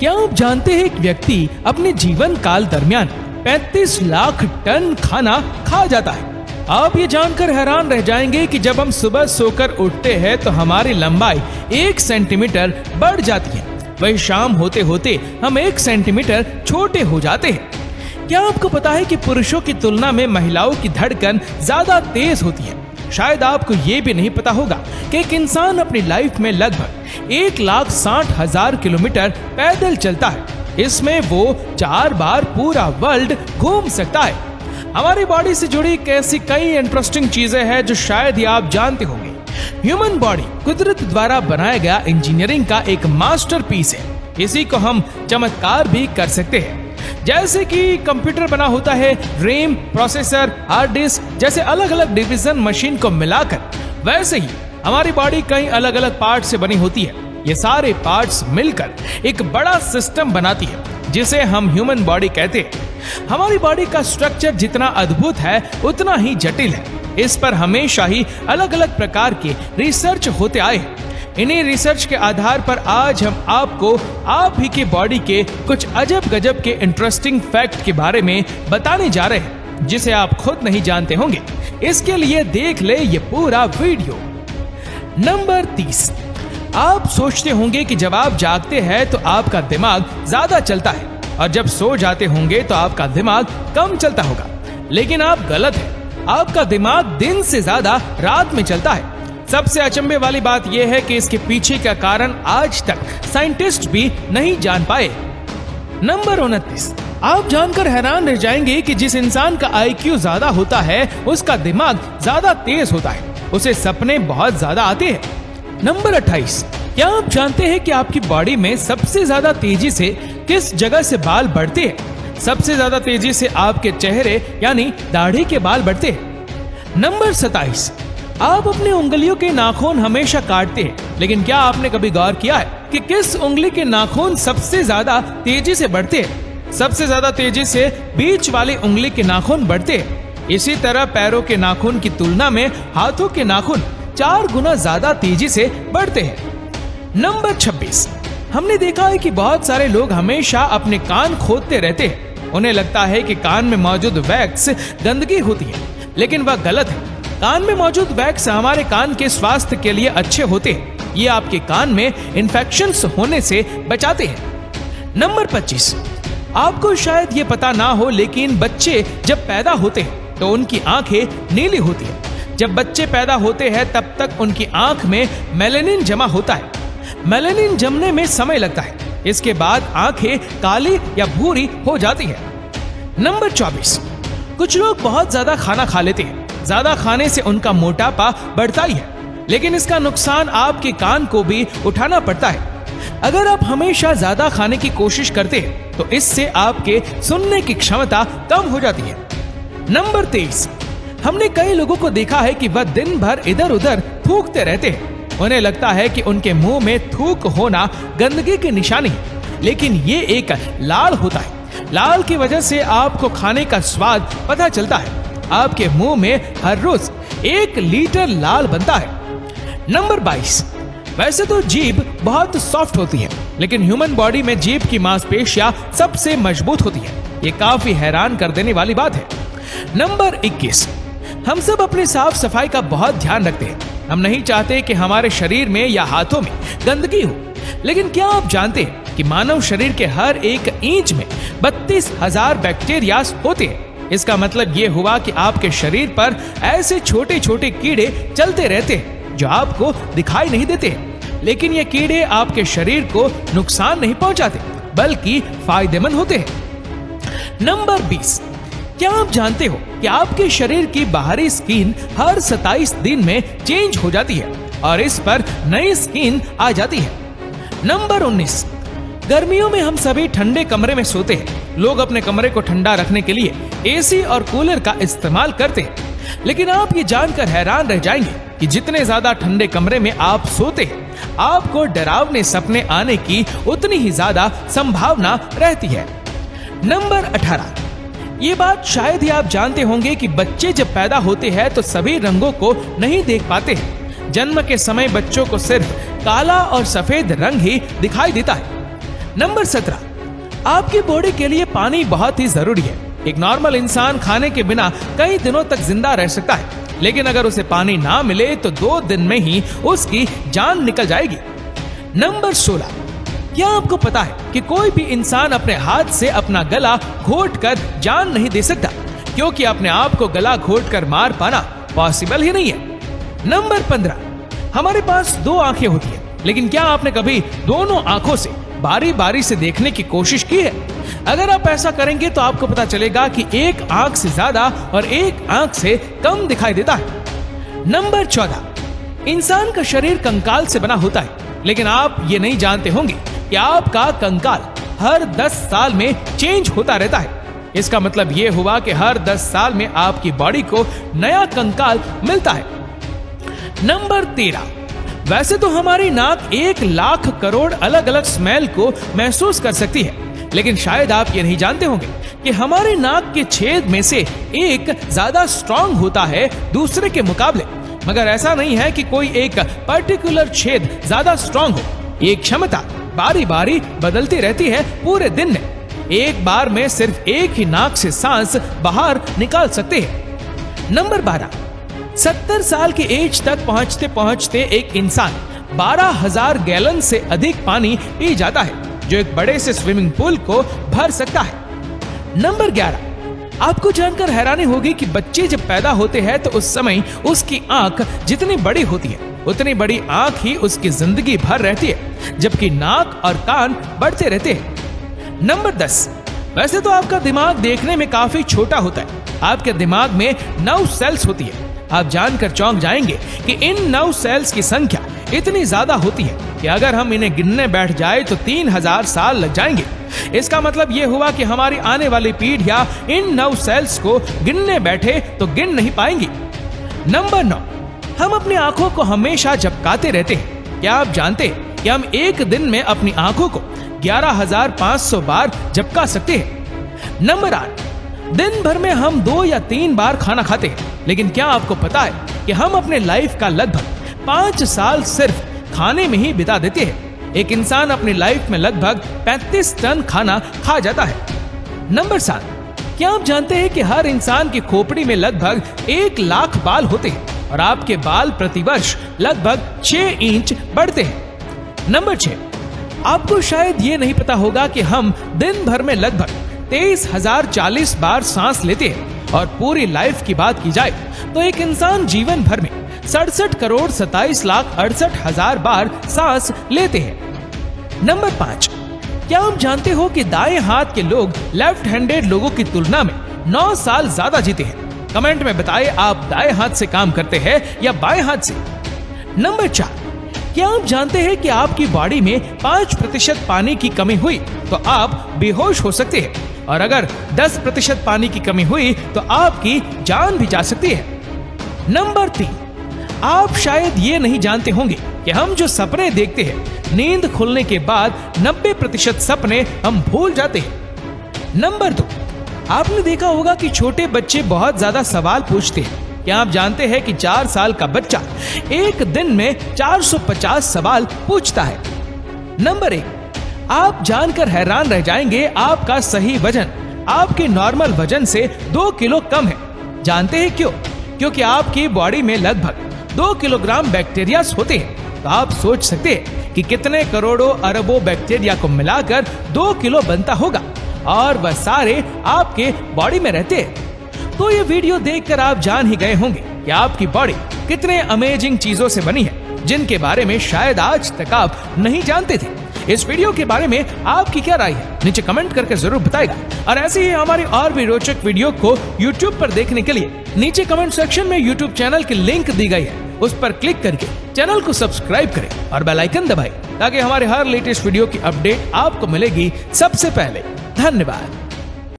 क्या आप जानते हैं एक व्यक्ति अपने जीवन काल दरमियान 35 लाख टन खाना खा जाता है? आप ये जानकर हैरान रह जाएँगे कि जब हम सुबह सोकर उठते हैं तो हमारी लंबाई एक सेंटीमीटर बढ़ जाती है। वही शाम होते होते हम एक सेंटीमीटर छोटे हो जाते हैं। क्या आपको पता है कि पुरुषों की तुलना में महिलाओं की धड़कन ज़्यादा तेज होती है? शायद आपको ये भी नहीं पता होगा कि एक इंसान अपनी लाइफ में लगभग एक लाख साठ हज़ार किलोमीटर पैदल चलता है। इसमें वो चार बार पूरा वर्ल्ड घूम सकता है। हमारी बॉडी से जुड़ी कैसी कई इंटरेस्टिंग चीज़ें हैं जो शायद ही आप जानते होंगे। ह्यूमन बॉडी कुदरत द्वारा बनाया गया इंजीनियरिंग का एक मास्टरपीस है। इसी को हम चमत्कार भी कर सकते हैं। जैसे कि कंप्यूटर बना होता है रेम प्रोसेसर हार्ड डिस्क जैसे अलग अलग डिवीज़न मशीन को मिलाकर। वैसे ही, हमारी बॉडी कई अलग अलग पार्ट से बनी होती है। ये सारे पार्ट्स मिलकर एक बड़ा सिस्टम बनाती है, जिसे हम ह्यूमन बॉडी कहते हैं। हमारी बॉडी का स्ट्रक्चर जितना अद्भुत है, उतना ही जटिल है। इस पर हमेशा ही अलग अलग प्रकार के रिसर्च होते आए हैं। इन्हीं रिसर्च के आधार पर आज हम आपको आप ही की बॉडी के कुछ अजब गजब के इंटरेस्टिंग फैक्ट के बारे में बताने जा रहे हैं, जिसे आप खुद नहीं जानते होंगे। इसके लिए देख ले ये पूरा वीडियो। नंबर तीस। आप सोचते होंगे कि जब आप जागते हैं तो आपका दिमाग ज़्यादा चलता है, और जब सो जाते होंगे तो आपका दिमाग कम चलता होगा। लेकिन आप गलत है। आपका दिमाग दिन से ज़्यादा रात में चलता है। सबसे अचंभे वाली बात यह है कि इसके पीछे का कारण आज तक साइंटिस्ट भी नहीं जान पाए। नंबर उनतीस। आप जानकर हैरान रह जाएँगे कि जिस इंसान का आईक्यू ज़्यादा होता है, उसका दिमाग ज़्यादा तेज होता है। उसे सपने बहुत ज़्यादा आते हैं। नंबर 28 क्या आप जानते हैं कि आपकी बॉडी में सबसे ज़्यादा तेज़ी से किस जगह से बाल बढ़ते हैं? सबसे ज़्यादा तेज़ी से आपके चेहरे, यानी दाढ़ी के बाल बढ़ते हैं। नंबर 27 आप अपनी उंगलियों के नाखून हमेशा काटते हैं, लेकिन क्या आपने कभी गौर किया है कि किस उंगली के नाखून सबसे ज़्यादा तेज़ी से बढ़ते हैं? सबसे ज़्यादा तेज़ी से बीच वाली उंगली के नाखून बढ़ते हैं। इसी तरह पैरों के नाखून की तुलना में हाथों के नाखून चार गुना ज़्यादा तेज़ी से बढ़ते हैं। नंबर 26 हमने देखा है कि बहुत सारे लोग हमेशा अपने कान खोदते रहते हैं। उन्हें लगता है कि कान में मौजूद वैक्स गंदगी होती है, लेकिन वह गलत है। कान में मौजूद वैक्स हमारे कान के स्वास्थ्य के लिए अच्छे होते हैं। ये आपके कान में इन्फेक्शन होने से बचाते हैं। नंबर 25 आपको शायद ये पता ना हो, लेकिन बच्चे जब पैदा होते हैं तो उनकी आँखें नीली होती है। जब बच्चे पैदा होते हैं, तब तक उनकी आँख में मेलेनिन जमा होता है। मेलेनिन जमने में समय लगता है। इसके बाद आँखें काली या भूरी हो जाती है। नंबर 24 कुछ लोग बहुत ज़्यादा खाना खा लेते हैं। ज़्यादा खाने से उनका मोटापा बढ़ता ही है, लेकिन इसका नुकसान आपके कान को भी उठाना पड़ता है। अगर आप हमेशा ज़्यादा खाने की कोशिश करते हैं तो इससे आपके सुनने की क्षमता कम हो जाती है। नंबर तेईस, हमने कई लोगों को देखा है कि वह दिन भर इधर उधर थूकते रहते हैं। उन्हें लगता है कि उनके मुँह में थूक होना गंदगी की निशानी है, लेकिन ये एक लाल होता है। लाल की वजह से आपको खाने का स्वाद पता चलता है। आपके मुँह में हर रोज एक लीटर लाल बनता है। नंबर 22 वैसे तो जीभ बहुत सॉफ्ट होती है, लेकिन ह्यूमन बॉडी में जीभ की मांसपेशियाँ सबसे मज़बूत होती है। ये काफ़ी हैरान कर देने वाली बात है। नंबर 21 हम सब अपनी साफ़ सफ़ाई का बहुत ध्यान रखते हैं। हम नहीं चाहते कि हमारे शरीर में या हाथों में गंदगी हो, लेकिन क्या आप जानते हैं कि मानव शरीर के हर एक इंच में बत्तीस हज़ार बैक्टीरिया होते हैं? इसका मतलब ये हुआ कि आपके शरीर पर ऐसे छोटे छोटे कीड़े चलते रहते हैं, जो आपको दिखाई नहीं देते। लेकिन ये कीड़े आपके शरीर को नुकसान नहीं पहुंचाते, बल्कि फ़ायदेमंद होते हैं। नंबर 20 क्या आप जानते हो कि आपके शरीर की बाहरी स्किन हर 27 दिन में चेंज हो जाती है और इस पर नई स्किन आ जाती है? नंबर 19 गर्मियों में हम सभी ठंडे कमरे में सोते हैं। लोग अपने कमरे को ठंडा रखने के लिए एसी और कूलर का इस्तेमाल करते हैं। लेकिन आप ये जानकर हैरान रह जाएँगे कि जितने ज़्यादा ठंडे कमरे में आप सोते हैं, आपको डरावने सपने आने की उतनी ही ज़्यादा संभावना रहती है। नंबर 18 ये बात शायद ही आप जानते होंगे कि बच्चे जब पैदा होते हैं तो सभी रंगों को नहीं देख पाते हैं। जन्म के समय बच्चों को सिर्फ़ काला और सफ़ेद रंग ही दिखाई देता है। नंबर सत्रह। आपकी बॉडी के लिए पानी बहुत ही ज़रूरी है। एक नॉर्मल इंसान खाने के बिना कई दिनों तक ज़िंदा रह सकता है। लेकिन अगर उसे पानी ना मिले तो दो दिन में ही उसकी जान निकल जाएगी। नंबर सोलह। क्या आपको पता है कि कोई भी इंसान अपने हाथ से अपना गला घोट कर जान नहीं दे सकता? क्योंकि अपने आप को गला घोट कर मार पाना पॉसिबल ही नहीं है। नंबर पंद्रह। हमारे पास दो आँखें होती है, लेकिन क्या आपने कभी दोनों आँखों से बारी बारी से देखने की कोशिश की है। अगर आप ऐसा करेंगे तो आपको पता चलेगा कि एक आँख से ज़्यादा और एक आँख से कम दिखाई देता है। नंबर चौदह। इंसान का शरीर कंकाल से बना होता है, लेकिन आप ये नहीं जानते होंगे कि आपका कंकाल हर 10 साल में चेंज होता रहता है। इसका मतलब ये हुआ कि हर 10 साल में आपकी बॉडी को नया कंकाल मिलता है। नंबर तेरह। वैसे तो हमारी नाक एक लाख करोड़ अलग अलग स्मेल को महसूस कर सकती है। लेकिन शायद आप ये नहीं जानते होंगे कि हमारे नाक के छेद में से एक ज़्यादा स्ट्रांग होता है दूसरे के मुकाबले। मगर ऐसा नहीं है कि कोई एक पर्टिकुलर छेद ज़्यादा स्ट्रांग हो। ये क्षमता बारी बारी बदलती रहती है पूरे दिन में। एक बार में सिर्फ़ एक ही नाक से सांस बाहर निकाल सकते हैं। नंबर बारह। सत्तर साल की एज तक पहुँचते पहुँचते एक इंसान बारह हज़ार गैलन से अधिक पानी पी जाता है, जो एक बड़े से स्विमिंग पूल को भर सकता है। नंबर ग्यारह। आपको जानकर हैरानी होगी कि बच्चे जब पैदा होते हैं तो उस समय उसकी आँख जितनी बड़ी होती है, उतनी बड़ी आँख ही उसकी ज़िंदगी भर रहती है, जबकि नाक और कान बढ़ते रहते हैं। नंबर दस। वैसे तो आपका दिमाग देखने में काफ़ी छोटा होता है। आपके दिमाग में नौ सेल्स होती है। आप जानकर चौंक जाएँगे कि इन नौ सेल्स की संख्या इतनी ज़्यादा होती है कि अगर हम इन्हें गिनने बैठ जाए तो तीन हज़ार साल लग जाएँगे। इसका मतलब यह हुआ कि हमारी आने वाली पीढ़ियाँ इन नौ सेल्स को गिनने बैठे तो गिन नहीं पाएँगी। नंबर नौ हम अपनी आँखों को हमेशा झपकाते रहते हैं। क्या आप जानते हैं कि हम एक दिन में अपनी आँखों को 11,500 बार झपका सकते हैं? नंबर आठ दिन भर में हम दो या तीन बार खाना खाते हैं। लेकिन क्या आपको पता है कि हम अपने लाइफ का लगभग पाँच साल सिर्फ़ खाने में ही बिता देते हैं। एक इंसान अपनी लाइफ में लगभग 35 टन खाना खा जाता है। नंबर सात, क्या आप जानते हैं कि हर इंसान की खोपड़ी में लगभग एक लाख बाल होते हैं और आपके बाल प्रतिवर्ष लगभग छह इंच बढ़ते हैं? नंबर छह, आपको शायद ये नहीं पता होगा कि हम दिन भर में लगभग तेईस हज़ार चालीस बार सांस लेते हैं। और पूरी लाइफ की बात की जाए तो एक इंसान जीवन भर में सड़सठ करोड़ सताइस लाख अड़सठ हज़ार बार सांस लेते हैं। नंबर पाँच, क्या आप जानते हो कि दाएँ हाथ के लोग लेफ़्ट हैंडेड लोगों की तुलना में नौ साल ज़्यादा जीते हैं? कमेंट में बताएँ, आप दाएँ हाथ से काम करते हैं या बाएँ हाथ से? नंबर चार, क्या आप जानते हैं कि आपकी बॉडी में पाँच प्रतिशत पानी की कमी हुई? तो आप बेहोश हो सकते हैं। और अगर 10 प्रतिशत पानी की कमी हुई तो आपकी जान भी जा सकती है। नंबर तीन, आप शायद ये नहीं जानते होंगे कि हम जो सपने देखते हैं, नींद खुलने के बाद 90 प्रतिशत सपने हम भूल जाते हैं। नंबर दो, आपने देखा होगा कि छोटे बच्चे बहुत ज़्यादा सवाल पूछते हैं। क्या आप जानते हैं कि चार साल का बच्चा एक दिन में 450 सवाल पूछता है? नंबर एक आप जानकर हैरान रह जाएँगे आपका सही वज़न। आपके नॉर्मल वज़न से दो किलो कम है। जानते हैं क्यों? क्योंकि आपकी बॉडी में लगभग दो किलोग्राम बैक्टीरिया होते हैं। तो आप सोच सकते हैं कि कितने करोड़ों अरबों बैक्टीरिया को मिलाकर दो किलो बनता होगा और वह सारे आपके बॉडी में रहते हैं। तो ये वीडियो देखकर आप जान ही गए होंगे कि आपकी बॉडी कितने अमेजिंग चीज़ों से बनी है, जिनके बारे में शायद आज तक आप नहीं जानते थे। इस वीडियो के बारे में आपकी क्या राय है? नीचे कमेंट करके ज़रूर बताएगा। और ऐसे ही हमारी और भी रोचक वीडियो को यूट्यूब पर देखने के लिए नीचे कमेंट सेक्शन में यूट्यूब चैनल की लिंक दी गई है। उस पर क्लिक करके चैनल को सब्सक्राइब करें और बेल आइकन दबाएँ, ताकि हमारे हर लेटेस्ट वीडियो की अपडेट आपको मिलेगी सबसे पहले। धन्यवाद।